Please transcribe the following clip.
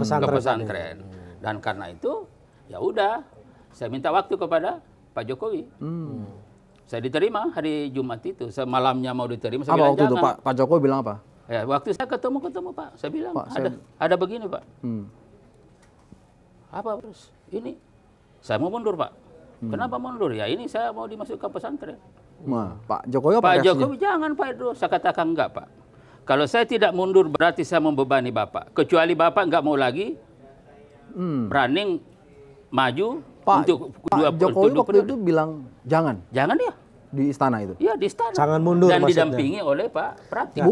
pesantren. ke pesantren. Dan karena itu ya udah saya minta waktu kepada Pak Jokowi. Hmm. Saya diterima hari Jumat itu. Semalamnya mau diterima saya Apa bilang waktu itu. Pak Pak Jokowi bilang apa? Ya, waktu saya ketemu ketemu Pak, saya bilang Pak, ada saya- ada begini Pak. Hmm. Apa terus? Ini saya mau mundur Pak. Hmm. Kenapa mundur? Ya ini saya mau dimasukkan pesantren. Nah, Pak Jokowi apa Pak? Jokowi jangan Pak Idrus. Saya katakan enggak Pak. Kalau saya tidak mundur berarti saya membebani Bapak. Kecuali Bapak enggak mau lagi Hmm. berani maju Pak, untuk Pak dua Jokowi untuk waktu itu bilang jangan Jangan ya. di istana itu. Ya di istana. Jangan mundur Dan maksudnya. didampingi oleh Pak Pratik.